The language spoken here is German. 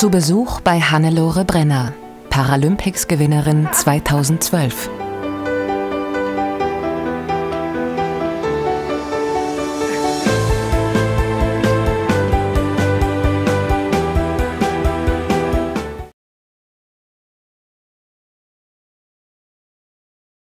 Zu Besuch bei Hannelore Brenner, Paralympics-Gewinnerin 2012.